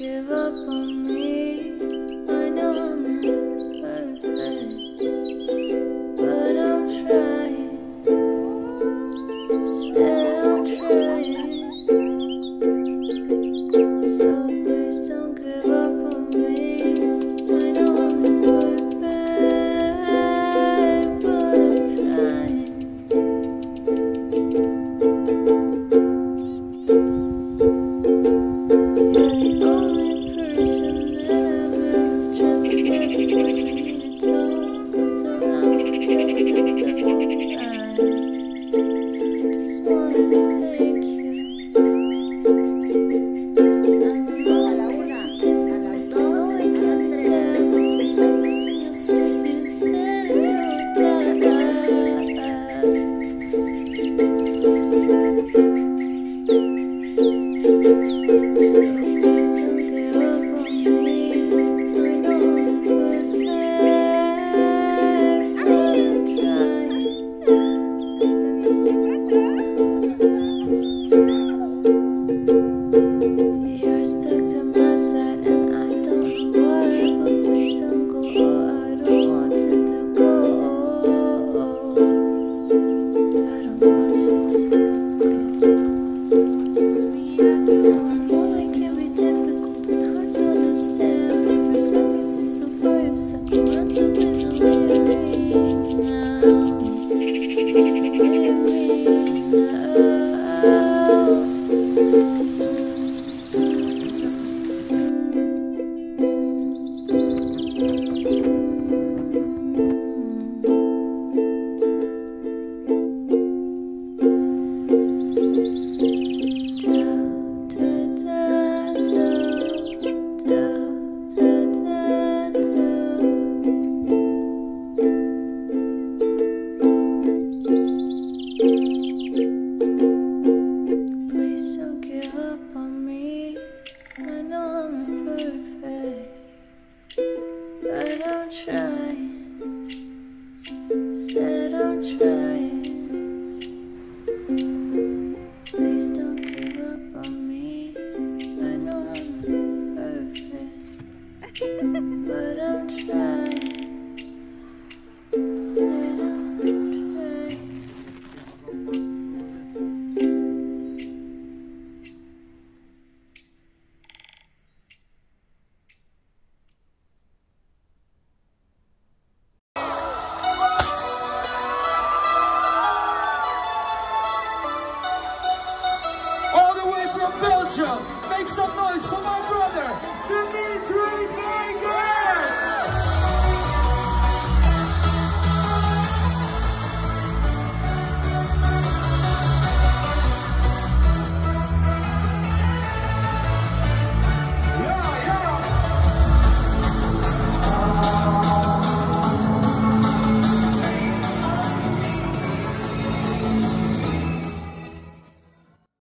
give up on i. Said I'm trying. Please don't give up on me. I know I'm not perfect, but I'm trying. some noise for my brother.